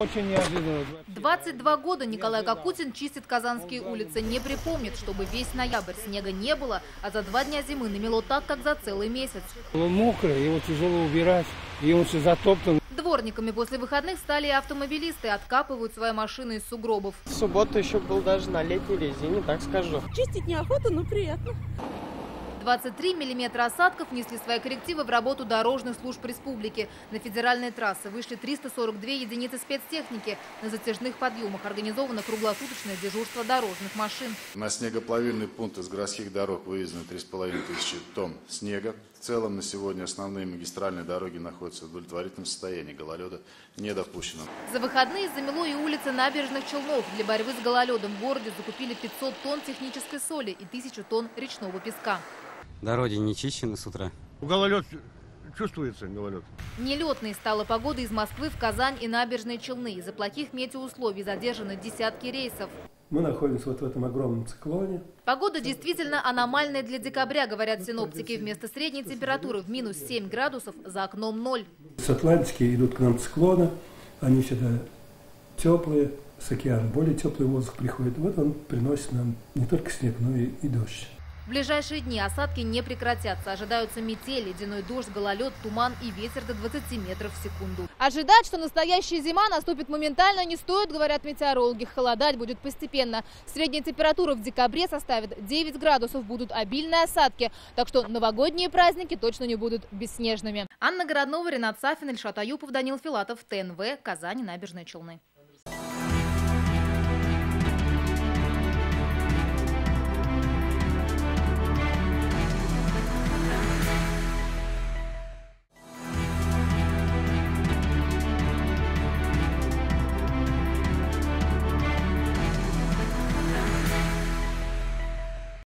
Очень неожиданно. 22 года Николай Кокутин чистит казанские улицы. Не припомнит, чтобы весь ноябрь снега не было, а за два дня зимы намело так, как за целый месяц. Он мокрый, его тяжело убирать, и он все затоптан. Дворниками после выходных стали и автомобилисты. Откапывают свои машины из сугробов. В субботу еще был даже на летней резине, так скажу. Чистить неохота, но приятно. 23 миллиметра осадков внесли свои коррективы в работу дорожных служб республики. На федеральные трассы вышли 342 единицы спецтехники. На затяжных подъемах организовано круглосуточное дежурство дорожных машин. На снегоплавильный пункт из городских дорог вывезено 3,5 тысячи тонн снега. В целом на сегодня основные магистральные дороги находятся в удовлетворительном состоянии. Гололеда не допущено. За выходные замело и улицы набережных Челнов. Для борьбы с гололедом в городе закупили 500 тонн технической соли и 1000 тонн речного песка. Дороги не чищены с утра. Гололед чувствуется, гололед. Нелетной стала погода из Москвы в Казань и набережные Челны. Из-за плохих метеоусловий задержаны десятки рейсов. Мы находимся вот в этом огромном циклоне. Погода действительно аномальная для декабря, говорят синоптики. Вместо средней температуры в минус 7 градусов за окном ноль. С Атлантики идут к нам циклоны. Они всегда теплые, с океана более теплый воздух приходит. Вот он приносит нам не только снег, но и, и дождь. В ближайшие дни осадки не прекратятся. Ожидаются метель, ледяной дождь, гололед, туман и ветер до 20 метров в секунду. Ожидать, что настоящая зима наступит моментально, не стоит, говорят метеорологи. Холодать будет постепенно. Средняя температура в декабре составит 9 градусов. Будут обильные осадки. Так что новогодние праздники точно не будут бесснежными. Анна Городнова, Ренат Сафин, Ильшат Аюпов, Данил Филатов, ТНВ, Казань, Набережные Челны.